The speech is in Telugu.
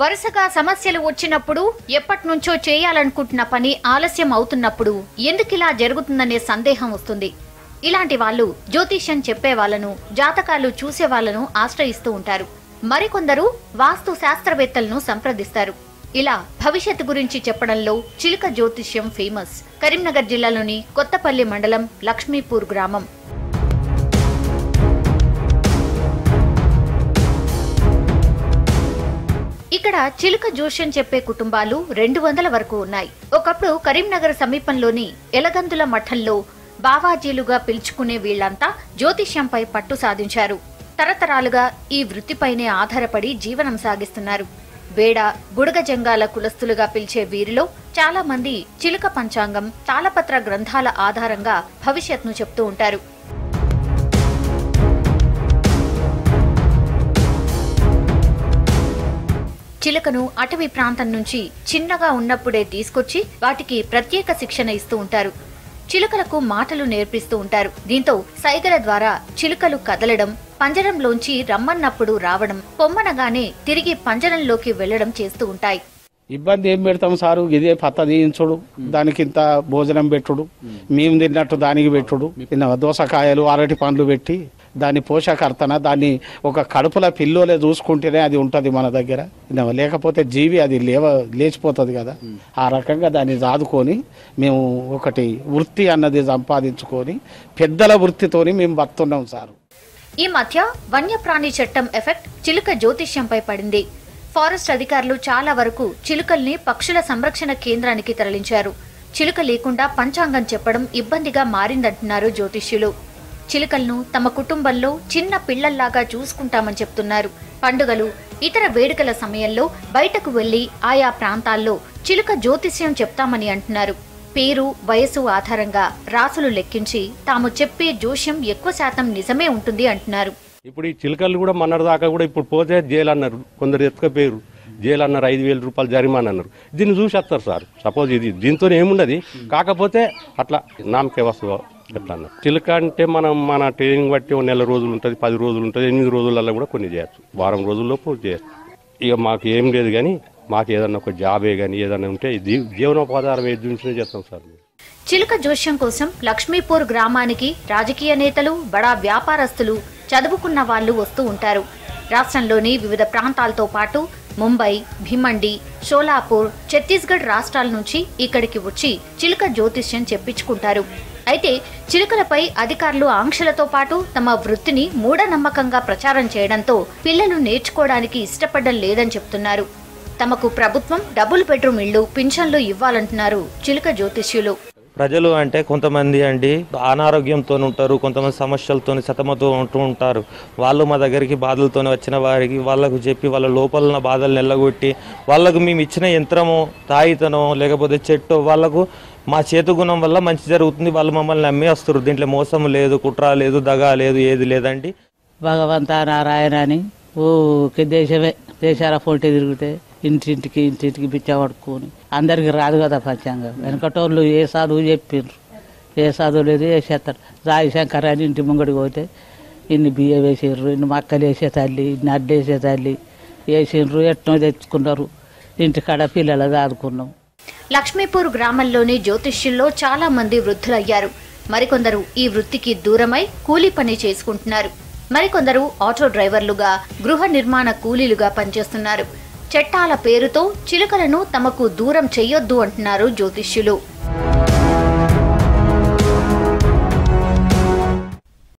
వరుసగా సమస్యలు వచ్చినప్పుడు ఎప్పటినుంచో చేయాలనుకుంటున్న పని ఆలస్యం అవుతున్నప్పుడు ఎందుకిలా జరుగుతుందనే సందేహం వస్తుంది. ఇలాంటి వాళ్ళు జ్యోతిష్యం చెప్పే వాళ్ళను జాతకాలు చూసే వాళ్ళను ఆశ్రయిస్తూ ఉంటారు. మరికొందరు వాస్తు శాస్త్రవేత్తలను సంప్రదిస్తారు. ఇలా భవిష్యత్తు గురించి చెప్పడంలో చిలుక జ్యోతిష్యం ఫేమస్. కరీంనగర్ జిల్లాలోని కొత్తపల్లి మండలం లక్ష్మీపూర్ గ్రామం. ఇక్కడ చిలుక జోష్యం చెప్పే కుటుంబాలు రెండు వందల వరకు ఉన్నాయి. ఒకప్పుడు కరీంనగర్ సమీపంలోని ఎలగందుల మఠంలో బావాజీలుగా పిలుచుకునే వీళ్ళంతా జ్యోతిష్యంపై పట్టు సాధించారు. తరతరాలుగా ఈ వృత్తిపైనే ఆధారపడి జీవనం సాగిస్తున్నారు. వేడ బుడగజంగాల కులస్తులుగా పిలిచే వీరిలో చాలా మంది చిలుక పంచాంగం తాళపత్ర గ్రంథాల ఆధారంగా భవిష్యత్ను చెప్తూ ఉంటారు. చిలుకను అటవీ ప్రాంతం నుంచి చిన్నగా ఉన్నప్పుడే తీసుకొచ్చి వాటికి ప్రత్యేక శిక్షణ ఇస్తూ ఉంటారు. చిలుకలకు మాటలు నేర్పిస్తూ ఉంటారు. దీంతో సైగల ద్వారా చిలుకలు కదలడం పంజరంలోంచి రమ్మన్నప్పుడు రావడం పొమ్మనగానే తిరిగి పంజరంలోకి వెళ్ళడం చేస్తూ ఉంటాయి. ఇబ్బంది ఏం పెడతాం సారు? ఇదే పత్త తీయించుడు దానికి ఇంత భోజనం పెట్టుడు మేము. తిన్నట్టు దానికి పెట్టుడు ఇన్న దోసకాయలు అరటి పండ్లు పెట్టి దాని పోషకర్తన? దాన్ని ఒక కడుపుల పిల్లోలే చూసుకుంటేనే అది ఉంటుంది మన దగ్గర. లేకపోతే జీవి అది లేవ లేచిపోతుంది కదా. ఆ రకంగా దాన్ని సాదుకొని మేము ఒకటి వృత్తి అన్నది సంపాదించుకొని పెద్దల వృత్తితోని మేము బతున్నాం సారు. ఈ మధ్య వన్యప్రాణి చట్టం ఎఫెక్ట్ చిలుక జ్యోతిష్యంపై పడింది. ఫారెస్ట్ అధికారులు చాలా వరకు చిలుకల్ని పక్షుల సంరక్షణ కేంద్రానికి తరలించారు. చిలుక లేకుండా పంచాంగం చెప్పడం ఇబ్బందిగా మారిందంటున్నారు జ్యోతిష్యులు. చిలుకలను తమ కుటుంబంలో చిన్న పిల్లల్లాగా చూసుకుంటామని చెప్తున్నారు. పండుగలు ఇతర వేడుకల సమయంలో బయటకు వెళ్ళి ఆయా ప్రాంతాల్లో చిలుక జ్యోతిష్యం చెప్తామని అంటున్నారు. పేరు వయసు ఆధారంగా రాసులు లెక్కించి తాము చెప్పే జోష్యం ఎక్కువ శాతం నిజమే ఉంటుంది అంటున్నారు. ఇప్పుడు ఈ చిలుకలు కూడా మన దాకా కూడా ఇప్పుడు పోతే చేయాలన్నారు కొందరు ఎత్తుక పేరు. జైలు అన్నారు ఐదు వేల రూపాయలు జరిమానా అన్నారు. దీన్ని చూసేస్తారు సార్. సపోజ్ ఇది దీంతో ఏముండదు. కాకపోతే అట్లా నామకే వస్తువు ఎట్లా అన్నారు చిలుక అంటే మనం మన ట్రైనింగ్ బట్టి ఒక నెల రోజులు ఉంటుంది పది రోజులు ఉంటుంది ఎనిమిది రోజులలో కూడా కొన్ని చేయొచ్చు. వారం రోజుల్లోపు చేయొచ్చు. ఇక మాకు ఏం లేదు కానీ మాకు ఏదన్నా ఒక జాబే కానీ ఏదన్నా ఉంటే జీవనోపాధారం ఏది చూసినా చేస్తాం సార్. చిలుక జోష్యం కోసం లక్ష్మీపూర్ గ్రామానికి రాజకీయ నేతలు బడా వ్యాపారస్తులు చదువుకున్న వాళ్ళు వస్తూ ఉంటారు. రాష్ట్రంలోని వివిధ ప్రాంతాలతో పాటు ముంబై భీమండి షోలాపూర్ ఛత్తీస్గఢ్ రాష్ట్రాల నుంచి ఇక్కడికి వచ్చి చిలుక జ్యోతిష్యం చెప్పించుకుంటారు. అయితే చిలుకలపై అధికారులు ఆంక్షలతో పాటు తమ వృత్తిని మూఢనమ్మకంగా ప్రచారం చేయడంతో పిల్లలు నేర్చుకోవడానికి ఇష్టపడడం లేదని చెప్తున్నారు. తమకు ప్రభుత్వం డబుల్ బెడ్రూమ్ ఇళ్ళు పింఛన్లు ఇవ్వాలంటున్నారు చిలుక జ్యోతిష్యులు. ప్రజలు అంటే కొంతమంది అండి అనారోగ్యంతో ఉంటారు కొంతమంది సమస్యలతో సతమతో ఉంటూ ఉంటారు. వాళ్ళు మా దగ్గరికి బాధలతో వచ్చిన వారికి వాళ్ళకు చెప్పి వాళ్ళ లోపల ఉన్న బాధలు నిల్లగొట్టి వాళ్ళకు మేము ఇచ్చిన యంత్రము తాయితనో లేకపోతే చెట్టు వాళ్ళకు మా చేతు గుణం వల్ల మంచి జరుగుతుంది. వాళ్ళు మమ్మల్ని నమ్మి వస్తారు దీంట్లో మోసం లేదు కుట్ర లేదు దగా లేదు ఏది లేదండి. భగవంత నారాయణ అని. ఊకే దేశమే దేశాల ఫోటో తిరిగితే ఇంటింటికి ఇంటింటికి బిచ్చ పడుకొని అందరికి రాదు కదా పంచాంగం. వెనకటోళ్ళు ఏ సాధువు చెప్పిండ్రు ఏ సాధువు లేదు ఏ చేస్తారు రాజశంకర్ అని ఇంటి ముంగడికి పోతే ఇన్ని బియ్యం వేసిండ్రు ఇన్ని మక్కలు వేసే తల్లి ఇన్ని అడ్డు వేసే తల్లి వేసిండ్రు ఎట్నో తెచ్చుకున్నారు. ఇంటికాడ పిల్లలు ఆదుకున్నాం లక్ష్మీపూర్ గ్రామంలోని జ్యోతిష్యుల్లో చాలా మంది వృద్ధులయ్యారు. మరికొందరు ఈ వృత్తికి దూరమై కూలీ పని చేసుకుంటున్నారు. మరికొందరు ఆటో డ్రైవర్లుగా గృహ నిర్మాణ కూలీలుగా పనిచేస్తున్నారు. చట్టాల పేరుతో చిలుకలను తమకు దూరం చేయొద్దు అంటున్నారు జ్యోతిష్యులు.